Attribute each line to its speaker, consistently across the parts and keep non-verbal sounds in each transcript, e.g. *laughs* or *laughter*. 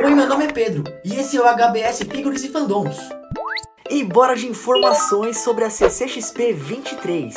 Speaker 1: Oi, meu nome é Pedro e esse é o HBS Figures e Fandoms.
Speaker 2: E bora de informações sobre a CCXP 23.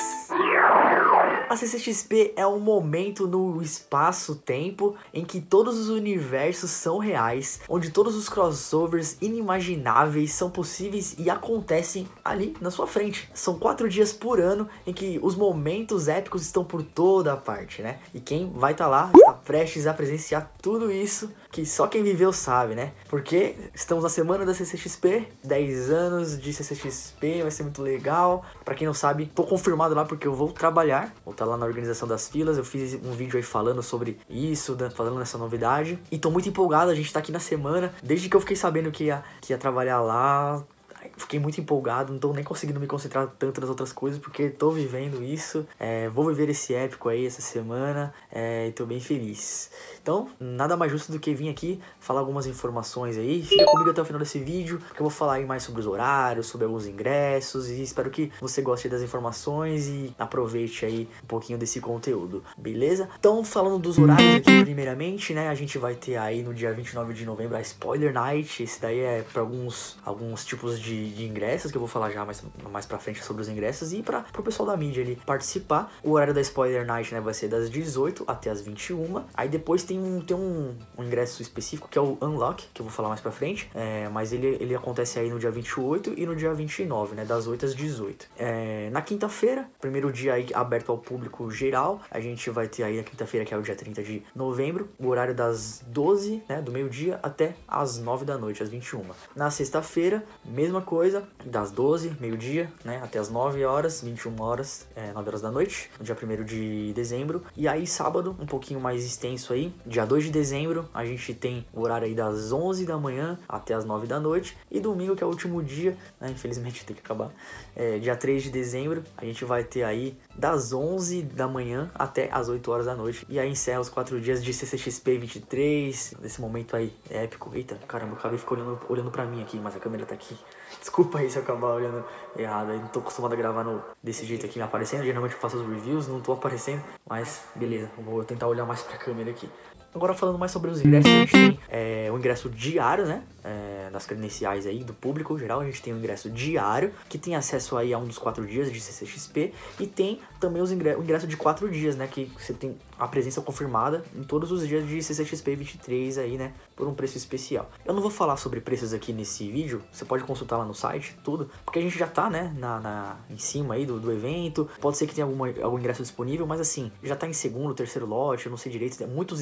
Speaker 2: A CCXP é um momento no espaço-tempo em que todos os universos são reais, onde todos os crossovers inimagináveis são possíveis e acontecem ali na sua frente. São quatro dias por ano em que os momentos épicos estão por toda a parte, né? E quem vai estar tá lá está prestes a presenciar tudo isso que só quem viveu sabe, né? Porque estamos na semana da CCXP, 10 anos de CCXP, vai ser muito legal. Para quem não sabe, tô confirmado lá porque eu vou trabalhar, vou estar tá lá na organização das filas. Eu fiz um vídeo aí falando sobre isso, falando dessa novidade. E tô muito empolgado, a gente tá aqui na semana. Desde que eu fiquei sabendo que ia, que ia trabalhar lá, fiquei muito empolgado, não tô nem conseguindo me concentrar tanto nas outras coisas, porque tô vivendo isso, é, vou viver esse épico aí essa semana é, e tô bem feliz. Então, nada mais justo do que vir aqui falar algumas informações aí. Fica comigo até o final desse vídeo, que eu vou falar aí mais sobre os horários, sobre alguns ingressos e espero que você goste das informações e aproveite aí um pouquinho desse conteúdo, beleza? Então, falando dos horários aqui primeiramente, né, a gente vai ter aí no dia 29 de novembro a Spoiler Night, esse daí é para alguns, alguns tipos de, de, ingressos, que eu vou falar já mais, mais pra frente sobre os ingressos e para o pessoal da mídia ali participar. O horário da Spoiler Night, né, vai ser das 18 até as 21, aí depois tem um, tem um, um, ingresso específico que é o Unlock, que eu vou falar mais pra frente, é, mas ele, ele acontece aí no dia 28 e no dia 29, né, das 8 às 18. É, na quinta-feira, primeiro dia aí aberto ao público geral, a gente vai ter aí a quinta-feira, que é o dia 30 de novembro, o horário das 12, né, do meio-dia até as 9 da noite, às 21. Na sexta-feira, mesma coisa, das 12, meio-dia, né, até as 9 horas, 21 horas, é, 9 horas da noite, no dia 1 de dezembro. E aí, sábado, um pouquinho mais extenso aí, Dia 2 de dezembro, a gente tem o horário aí das 11 da manhã até as 9 da noite. E domingo, que é o último dia, né? *laughs* Infelizmente tem que acabar. É, dia 3 de dezembro, a gente vai ter aí das 11 da manhã até as 8 horas da noite. E aí encerra os 4 dias de CCXP 23, nesse momento aí épico. Eita, caramba, o cabelo ficou olhando, olhando pra mim aqui, mas a câmera tá aqui. Desculpa aí se eu acabar olhando errado. Eu não tô acostumado a gravar no, desse jeito aqui me aparecendo. Geralmente eu faço os reviews, não tô aparecendo. Mas beleza, vou tentar olhar mais pra câmera aqui. Agora falando mais sobre os ingressos, a gente tem é, o ingresso diário, né? É, das credenciais aí do público geral, a gente tem o ingresso diário, que tem acesso aí a um dos quatro dias de CCXP, e tem também os ingresso, o ingresso de quatro dias, né? Que você tem a presença confirmada em todos os dias de CCXP 23 aí, né? Por um preço especial. Eu não vou falar sobre preços aqui nesse vídeo, você pode consultar lá no site, tudo, porque a gente já tá, né, na, na em cima aí do, do evento. Pode ser que tenha alguma, algum ingresso disponível, mas assim, já tá em segundo, terceiro lote, eu não sei direito, muitos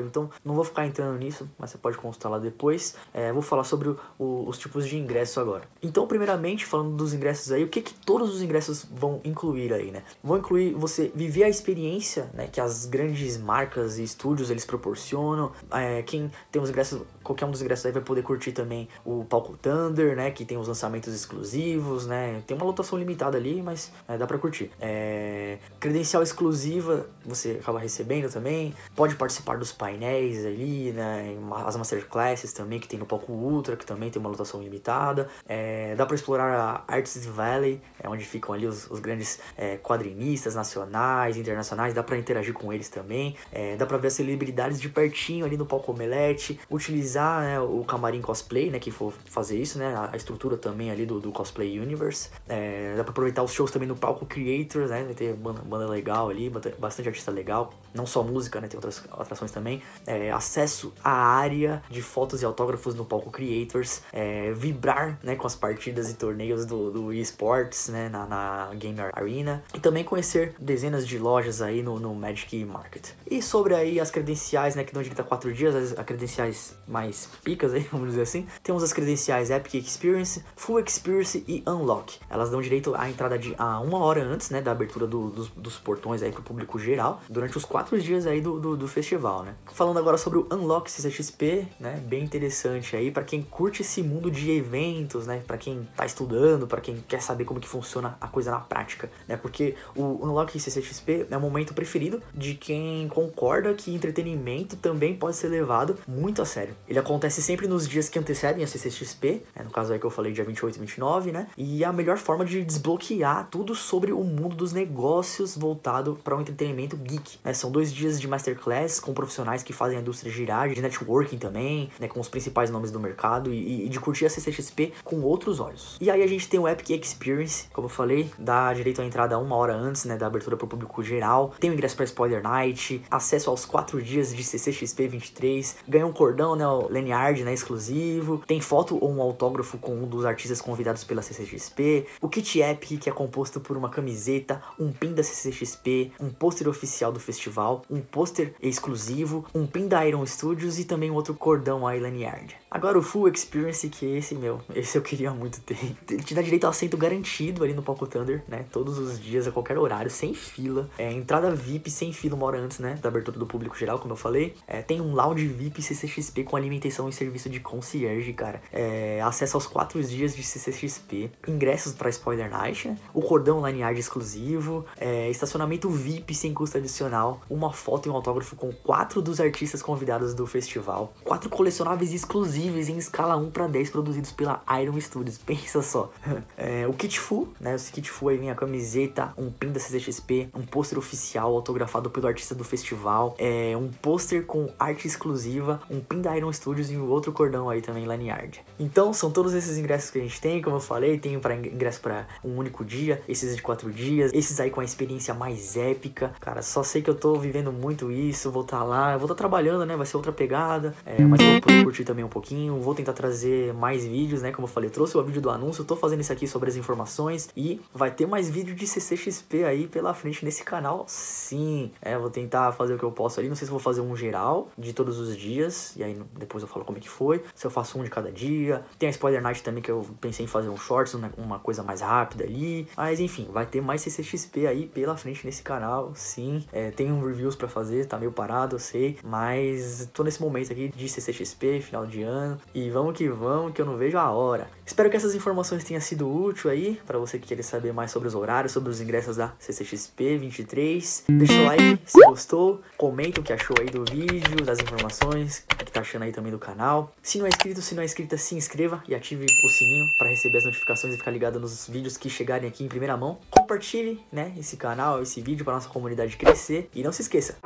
Speaker 2: então não vou ficar entrando nisso, mas você pode consultar lá depois. É, vou falar sobre o, o, os tipos de ingresso agora. Então, primeiramente, falando dos ingressos aí, o que que todos os ingressos vão incluir aí, né? Vão incluir você viver a experiência, né, que as grandes marcas e estúdios eles proporcionam. É, quem tem os ingressos, qualquer um dos ingressos aí vai poder curtir também o palco Thunder, né, que tem os lançamentos exclusivos, né? Tem uma lotação limitada ali, mas é, dá para curtir. É, credencial exclusiva você acaba recebendo também. Pode participar dos painéis ali, né? As masterclasses também que tem no palco Ultra, que também tem uma lotação limitada. É, dá para explorar a Arts Valley, é onde ficam ali os, os grandes é, quadrinistas nacionais, internacionais. Dá para interagir com eles também. É, dá para ver as celebridades de pertinho ali no palco Omelete. Utilizar né, o camarim cosplay, né? Que for fazer isso, né? A, a estrutura também ali do, do Cosplay Universe. É, dá para aproveitar os shows também no palco Creators, né? Vai ter banda, banda legal ali, bastante artista legal. Não só música, né? Tem outras atrações também. É, acesso à área de fotos e autógrafos no palco Creators. É, vibrar, né? Com as partidas e torneios do, do eSports, né? Na, na Arena. E também conhecer dezenas de lojas aí no, no Magic Market. E sobre aí as credenciais, né? Que dão direito a 4 dias, as, as credenciais mais picas aí, *laughs* vamos dizer assim. Temos as credenciais Epic Experience, Full Experience e Unlock. Elas dão direito à entrada de a uma hora antes, né? Da abertura do, dos, dos portões aí pro público geral. Durante os 4 quatro dias aí do, do, do, festival, né? Falando agora sobre o Unlock CCXP, né? Bem interessante aí para quem curte esse mundo de eventos, né? Para quem tá estudando, para quem quer saber como que funciona a coisa na prática, né? Porque o Unlock CCXP é o momento preferido de quem concorda que entretenimento também pode ser levado muito a sério. Ele acontece sempre nos dias que antecedem a CCXP, né? no caso aí que eu falei dia 28 e 29, né? E é a melhor forma de desbloquear tudo sobre o mundo dos negócios voltado para o um entretenimento geek. Né? São dois dias de masterclass com profissionais que fazem a indústria girar, de networking também, né? com os principais nomes do mercado e, e de curtir a CCXP com outros olhos. E aí a gente tem o Epic Experience, como eu falei, dá direito à entrada uma hora antes, né, da abertura para o público geral, tem o ingresso para Spoiler Night, acesso aos quatro dias de CCXP 23, ganha um cordão, né, o Lanyard, né, exclusivo, tem foto ou um autógrafo com um dos artistas convidados pela CCXP, o kit Epic, que é composto por uma camiseta, um pin da CCXP, um pôster oficial do festival, um pôster exclusivo, um pin da Iron Studios e também outro cordão aí Lanyard. Agora o Full Experience, que esse, meu, esse eu queria muito ter. Ele te dá direito ao assento garantido ali no Palco Thunder, né? Todos os dias, a qualquer horário, sem fila. É, entrada VIP sem fila uma hora antes, né? Da abertura do público geral, como eu falei. É, tem um lounge VIP CCXP com alimentação e serviço de concierge, cara. É, acesso aos quatro dias de CCXP. Ingressos para Spoiler Night? O cordão linear exclusivo. É, estacionamento VIP sem custo adicional. Uma foto e um autógrafo com quatro dos artistas convidados do festival. Quatro colecionáveis exclusivos em escala 1 para 10 produzidos pela Iron Studios. *laughs* Pensa só. É, o kit full, né? O kit full aí vem a camiseta, um pin da CCXP, um pôster oficial autografado pelo artista do festival, é, um pôster com arte exclusiva, um pin da Iron Studios e um outro cordão aí também Lanyard. Então são todos esses ingressos que a gente tem, como eu falei, tem para ingresso para um único dia, esses de quatro dias, esses aí com a experiência mais épica. Cara, só sei que eu tô vivendo muito isso, vou estar tá lá, eu vou estar tá trabalhando, né? Vai ser outra pegada, é, mas eu vou poder curtir também um pouquinho vou tentar trazer mais vídeos, né? Como eu falei, trouxe o vídeo do anúncio, tô fazendo isso aqui sobre as informações e vai ter mais vídeo de CCXP aí pela frente nesse canal, sim. É, vou tentar fazer o que eu posso ali, não sei se vou fazer um geral de todos os dias, e aí depois eu falo como é que foi, se eu faço um de cada dia. Tem a Spoiler Night também que eu pensei em fazer um shorts, uma coisa mais rápida ali, mas enfim, vai ter mais CCXP aí pela frente nesse canal, sim. É, tem um reviews para fazer, tá meio parado, sei, mas tô nesse momento aqui de CCXP, final de ano, e vamos que vamos, que eu não vejo a hora. Espero que essas informações tenham sido úteis aí, para você que quer saber mais sobre os horários, sobre os ingressos da CCXP 23. Deixa o like se gostou, comenta o que achou aí do vídeo, das informações, o que tá achando aí também do canal. Se não é inscrito, se não é inscrita, se inscreva e ative o sininho para receber as notificações e ficar ligado nos vídeos que chegarem aqui em primeira mão. Compartilhe, né, esse canal, esse vídeo para nossa comunidade crescer e não se esqueça,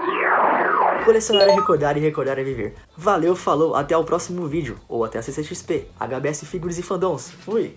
Speaker 2: Colecionar é recordar e recordar é viver. Valeu, falou, até o próximo vídeo, ou até a CCXP, HBS Figures e Fandoms. Fui!